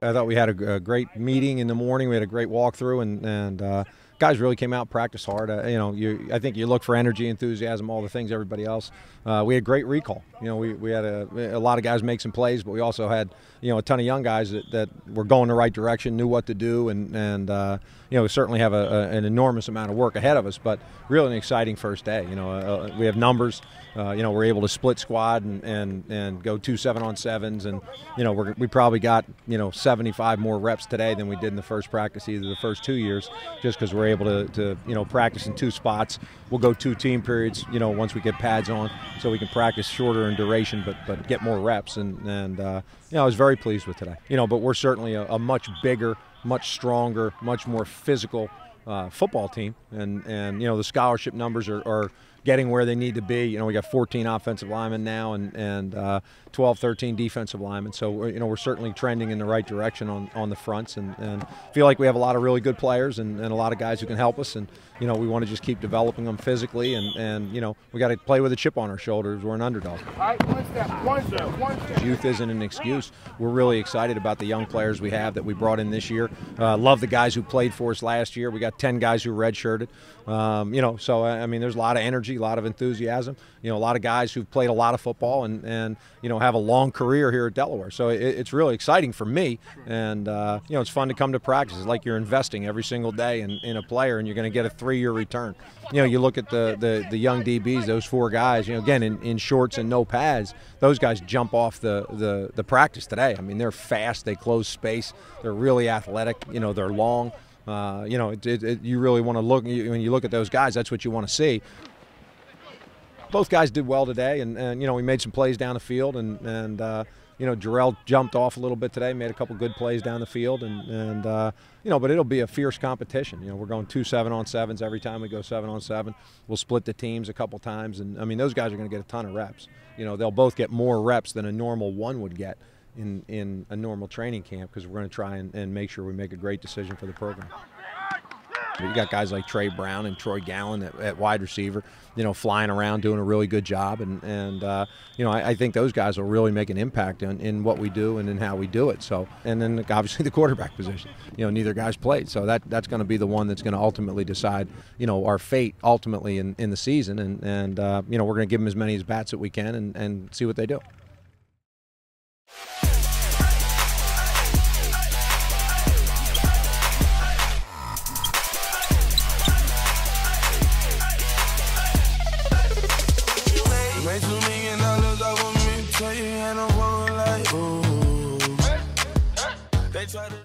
I thought we had a, a great meeting in the morning. We had a great walkthrough, and and uh, guys really came out, practiced hard. Uh, you know, you, I think you look for energy, enthusiasm, all the things everybody else. Uh, we had great recall. You know, we, we had a, a lot of guys make some plays, but we also had you know a ton of young guys that, that were going the right direction, knew what to do, and and uh, you know we certainly have a, a, an enormous amount of work ahead of us. But really an exciting first day. You know, uh, we have numbers. Uh, you know, we're able to split squad and, and, and go two seven on sevens, and you know we we probably got you know 75 more reps today than we did in the first practice, either the first two years, just because we're able to, to you know practice in two spots. We'll go two team periods, you know, once we get pads on, so we can practice shorter in duration, but but get more reps. And and uh, you know, I was very pleased with today. You know, but we're certainly a, a much bigger, much stronger, much more physical uh, football team, and and you know the scholarship numbers are, are getting where they need to be. You know, we got 14 offensive linemen now and, and uh, 12, 13 defensive linemen. So, you know, we're certainly trending in the right direction on, on the fronts and, and feel like we have a lot of really good players and, and a lot of guys who can help us. And, you know, we want to just keep developing them physically and, and you know, we got to play with a chip on our shoulders. We're an underdog. All right, one step, one step, one step. Youth isn't an excuse. We're really excited about the young players we have that we brought in this year. Uh, love the guys who played for us last year. We got 10 guys who redshirted. Um, you know, so, I mean, there's a lot of energy, a lot of enthusiasm. You know, a lot of guys who've played a lot of football and, and you know, have a long career here at Delaware. So it, it's really exciting for me. And, uh, you know, it's fun to come to practice. It's like you're investing every single day in, in a player and you're going to get a three year return. You know, you look at the, the, the young DBs, those four guys, you know, again, in, in shorts and no pads, those guys jump off the, the, the practice today. I mean, they're fast, they close space, they're really athletic, you know, they're long. Uh, you know, it, it, you really want to look when you look at those guys. That's what you want to see. Both guys did well today, and, and you know we made some plays down the field, and and uh, you know Jarrell jumped off a little bit today, made a couple good plays down the field, and and uh, you know, but it'll be a fierce competition. You know, we're going two seven on sevens every time we go seven on seven. We'll split the teams a couple times, and I mean those guys are going to get a ton of reps. You know, they'll both get more reps than a normal one would get in, in a normal training camp because we're going to try and, and make sure we make a great decision for the program. You got guys like Trey Brown and Troy Gallen at, at, wide receiver, you know, flying around doing a really good job, and and uh, you know I, I, think those guys will really make an impact in, in what we do and in how we do it. So and then obviously the quarterback position, you know, neither guys played, so that that's going to be the one that's going to ultimately decide, you know, our fate ultimately in, in the season, and and uh, you know we're going to give them as many as bats that we can and, and see what they do. Try to